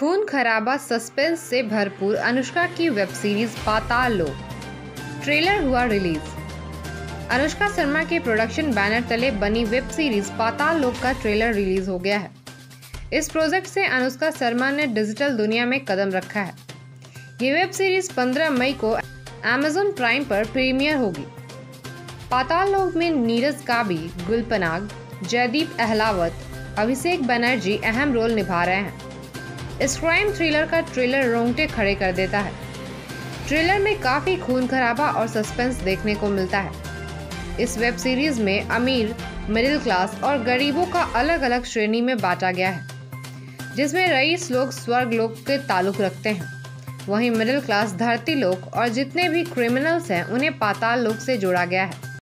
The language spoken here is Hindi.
खराबा सस्पेंस से भरपूर अनुष्का की वेब सीरीज़ पाताल। लोक ट्रेलर हुआ रिलीज़। अनुष्का शर्मा के प्रोडक्शन बैनर तले बनी वेब सीरीज़ पाताल लोक का ट्रेलर रिलीज़ हो गया है। इस प्रोजेक्ट से अनुष्का शर्मा ने डिजिटल दुनिया में कदम रखा है। ये वेब सीरीज़ 15 मई को अमेजोन प्राइम पर प्रीमियर होगी। पाताल लोक में नीरज काबी, गुलपनाग, जयदीप अहलावत, अभिषेक बनर्जी अहम रोल निभा रहे हैं। इस क्राइम थ्रिलर का ट्रेलर रोंगटे खड़े कर देता है। ट्रेलर में काफ़ी खून खराबा और सस्पेंस देखने को मिलता है। इस वेब सीरीज़ में अमीर, मिडिल क्लास और गरीबों का अलग अलग श्रेणी में बांटा गया है, जिसमें रईस लोग स्वर्ग लोग के ताल्लुक रखते हैं। वहीं मिडिल क्लास धरती लोग और जितने भी क्रिमिनल्स हैं, उन्हें पाताल लोक से जोड़ा गया है।